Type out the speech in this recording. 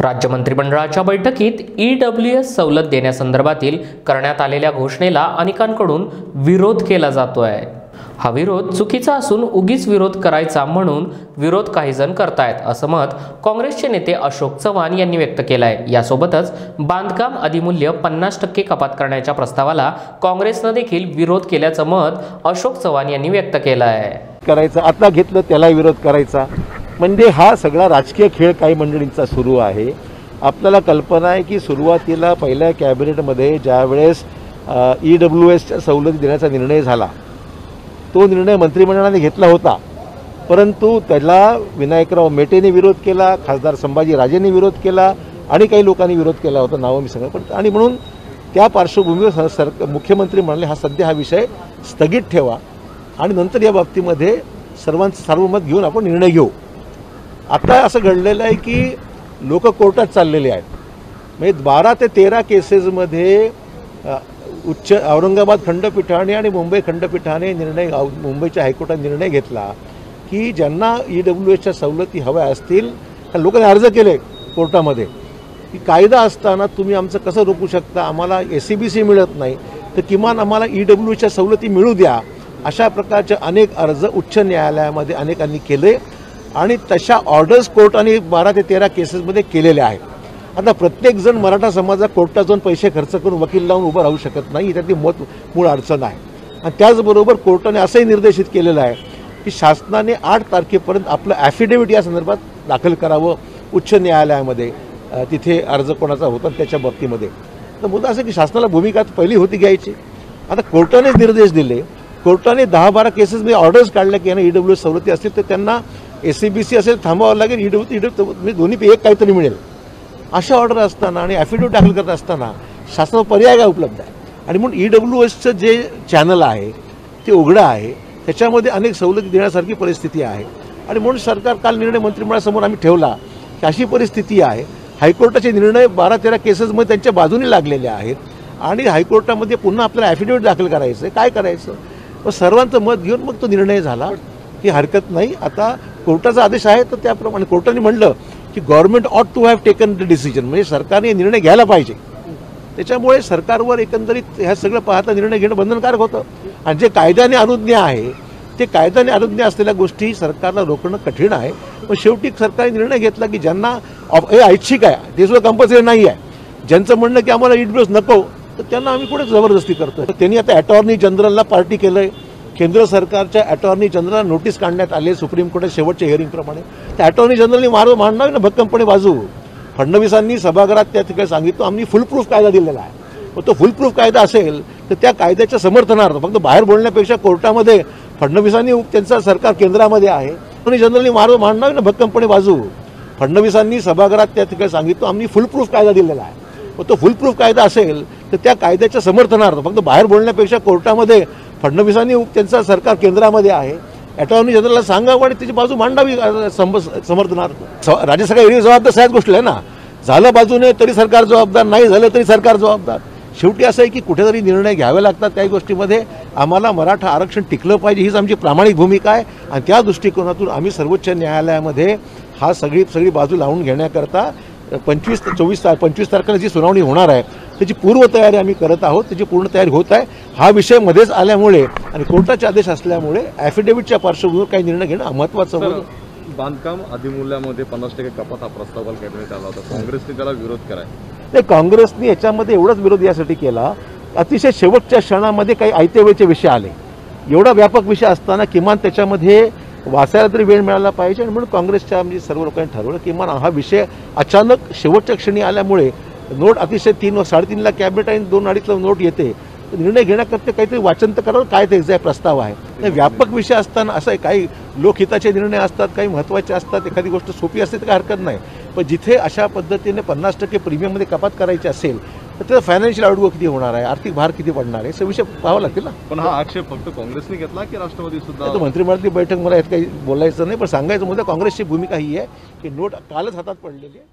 राज्य मंत्रिमंडळाच्या बैठकीत ई डब्ल्यू एस सवलत देण्यासंदर्भातील करण्यात आलेल्या घोषणेला अनेकांकडून विरोध केला जातो आहे हा विरोध चुकीचा असून उगीच विरोध करायचा म्हणून विरोध काही जण करतायत असं मत काँग्रेसचे नेते अशोक चव्हाण यांनी व्यक्त केलं आहे यासोबतच बांधकाम अधिमूल्य पन्नास टक्के कपात करण्याच्या प्रस्तावाला काँग्रेसनं देखील विरोध केल्याचं मत अशोक चव्हाण यांनी व्यक्त केलं आहे करायचं आता घेतलं त्याला विरोध करायचा. म्हणजे हा सगळा राजकीय खेळ काही मंडळींचा सुरू आहे. आपल्याला कल्पना आहे की सुरुवातीला पहिल्या कॅबिनेटमध्ये ज्यावेळेस ई डब्ल्यू एसच्या सवलती देण्याचा निर्णय झाला तो निर्णय मंत्रिमंडळाने घेतला होता. परंतु त्याला विनायकराव मेटेने विरोध केला खासदार संभाजी राजेंनी विरोध केला आणि काही लोकांनी विरोध केला होता नावं मी सांगा पण आणि म्हणून त्या पार्श्वभूमीवर सर सर मुख्यमंत्री म्हणाले हा सध्या हा विषय स्थगित ठेवा आणि नंतर या बाबतीमध्ये सर्वांचं सार्वमत घेऊन आपण निर्णय घेऊ. आता असं घडलेलं आहे की लोक कोर्टात चाललेले आहेत. म्हणजे बारा ते तेरा केसेसमध्ये उच्च औरंगाबाद खंडपीठाने आणि मुंबई खंडपीठाने निर्णय मुंबईच्या हायकोर्टाने निर्णय घेतला की ज्यांना ई डब्ल्यू एसच्या सवलती हव्या असतील त्या लोकांनी अर्ज केले कोर्टामध्ये. की कायदा असताना तुम्ही आमचं कसं रोखू शकता? आम्हाला ए सी बी सी मिळत नाही. तर किमान आम्हाला ई डब्ल्यू एसच्या सवलती मिळू द्या. अशा प्रकारचे अनेक अर्ज उच्च न्यायालयामध्ये अनेकांनी केले. आणि तशा ऑर्डर्स कोर्टाने बारा ते तेरा केसेसमध्ये केलेल्या आहेत. आता प्रत्येकजण मराठा समाजात कोर्टात जाऊन पैसे खर्च करून वकील लावून उभं राहू शकत नाही ही त्यातली मत मूळ अडचण आहे. आणि त्याचबरोबर कोर्टाने असंही निर्देशित केलेलं आहे की शासनाने आठ तारखेपर्यंत आपलं ॲफिडेव्हिट या संदर्भात दाखल करावं उच्च न्यायालयामध्ये. तिथे अर्ज कोणाचा होता त्याच्या बाबतीमध्ये. तर मुद्दा असं की शासनाला भूमिका पहिली होती घ्यायची. आता कोर्टानेच निर्देश दिले. कोर्टाने दहा बारा केसेसमध्ये ऑर्डर्स काढल्या की यांना ई डब्ल्यू सवलती असतील तर त्यांना एस सी बी सी असेल थांबावं लागेल ई डब्ल्यू ई दोन्ही एक काहीतरी मिळेल. अशा ऑर्डर असताना आणि ॲफिडेविट दाखल करत असताना शासनाचा पर्याय काय उपलब्ध आहे? आणि म्हणून ई डब्ल्यू एसचं जे चॅनल आहे ते उघडं आहे त्याच्यामध्ये अनेक सवलती देण्यासारखी परिस्थिती आहे. आणि म्हणून सरकार काल निर्णय मंत्रिमंडळासमोर आम्ही ठेवला की अशी परिस्थिती आहे. हायकोर्टाचे निर्णय बारा तेरा केसेसमध्ये त्यांच्या बाजूने लागलेले आहेत. आणि हायकोर्टामध्ये पुन्हा आपल्याला ॲफिडेविट दाखल करायचं आहे काय करायचं? मग सर्वांचं मत घेऊन मग तो निर्णय झाला की हरकत नाही. आता कोर्टाचा आदेश आहे तर त्याप्रमाणे कोर्टाने म्हणलं की government ought to have taken the decision म्हणजे सरकारने निर्णय घ्यायला पाहिजे. त्याच्यामुळे सरकारवर एकंदरीत ह्या सगळं पाहता निर्णय घेणं बंधनकारक होतं. आणि जे कायद्याने अनुज्ञ आहे ते कायद्याने अनुज्ञ असलेल्या गोष्टी सरकारला रोखणं कठीण आहे. पण शेवटी सरकारने निर्णय घेतला की ज्यांना हे ऐच्छिक आहे ते सुद्धा कंपल्सरी नाही आहे. ज्यांचं म्हणणं की आम्हाला इट नको तर त्यांना आम्ही कुठे जबरदस्ती करतो तर त्यांनी आता अटॉर्नी जनरलला पार्टी केलं आहे केंद्र सरकारच्या अटॉर्नी जनरलला नोटीस काढण्यात आली सुप्रीम कोर्टात शेवटच्या हिअरिंगप्रमाणे त्या अटॉर्नी जनरलनी मार मांडणार ना भक्कमपणे बाजू? फडणवीसांनी सभागृहात त्या ठिकाणी सांगितलं आम्ही फुलप्रूफ कायदा दिलेला आहे. मग तो फुलप्रूफ कायदा असेल तर त्या कायद्याच्या समर्थनार्थ फक्त बाहेर बोलण्यापेक्षा कोर्टामध्ये फडणवीसांनी त्यांचं सरकार केंद्रामध्ये आहे अटॉर्नी जनरलनी मार मांडणार ना भक्कमपणे बाजू? फडणवीसांनी सभागृहात त्या ठिकाणी सांगितलं आम्ही फुलप्रूफ कायदा दिलेला आहे. मग तो फुलप्रूफ कायदा असेल तर त्या कायद्याच्या समर्थनार्थ फक्त बाहेर बोलण्यापेक्षा कोर्टामध्ये फडणवीसांनी त्यांचं सरकार केंद्रामध्ये आहे. अटॉर्नी जनरलला सांगावं आणि त्याची बाजू मांडावी संब- समर्थनार्थ. राज्य सरकार एवढी जबाबदार सगळ्याच गोष्टी आहे ना. झालं बाजूने तरी सरकार जबाबदार नाही झालं तरी सरकार जबाबदार. शेवटी असं आहे की कुठेतरी निर्णय घ्यावे लागतात काही गोष्टीमध्ये. आम्हाला मराठा आरक्षण टिकलं पाहिजे हीच आमची प्रामाणिक भूमिका आहे. आणि त्या दृष्टिकोनातून आम्ही सर्वोच्च न्यायालयामध्ये हा सगळी सगळी बाजू लावून घेण्याकरता पंचवीस ते चोवीस तार पंचवीस तारखेला जी सुनावणी होणार आहे त्याची पूर्वतयारी आम्ही करत आहोत त्याची पूर्ण तयारी होत आहे. हा विषय मध्येच आल्यामुळे आणि कोर्टाचे आदेश असल्यामुळे ॲफिडेव्हिटच्या पार्श्वभूमीवर काही निर्णय घेणं महत्त्वाचं होतं बांधकाम अधिमूल्यामध्ये पन्नास टक्के कपात हा प्रस्ताव कॅबिनेट आला होता. काँग्रेसने त्याला विरोध कराय नाही काँग्रेसने याच्यामध्ये एवढाच विरोध यासाठी केला. अतिशय शेवटच्या क्षणामध्ये काही ऐतेवेळचे विषय आले. एवढा व्यापक विषय असताना किमान त्याच्यामध्ये वाचायला तरी वेळ मिळाला पाहिजे आणि म्हणून काँग्रेसच्या म्हणजे सर्व लोकांनी ठरवलं किमान हा विषय अचानक शेवटच्या क्षणी आल्यामुळे नोट अतिशय तीन व साडेतीनला कॅबिनेट आणि दोन अडीचला नोट येते. तर निर्णय घेण्याकरता काहीतरी वाचन तर करावं काय ते जे प्रस्ताव आहे. व्यापक विषय असताना असं आहे काही लोकहिताचे निर्णय असतात काही महत्त्वाचे असतात एखादी गोष्ट सोपी असते तर काही हरकत नाही. पण जिथे अशा पद्धतीने पन्नास टक्के प्रीमियममध्ये कपात करायची असेल तर त्याचा फायनान्शियल आउटगो किती होणार आहे आर्थिक भार किती पडणार आहे हे विषय पाहावं लागतील ना. पण हा आक्षेप फक्त काँग्रेसने घेतला की राष्ट्रवादी सुद्धा? मंत्रिमंडळातली बैठक मला यात काही बोलायचं नाही पण सांगायचं म्हणजे काँग्रेसची भूमिका ही आहे की नोट कालच हातात पडलेली आहे.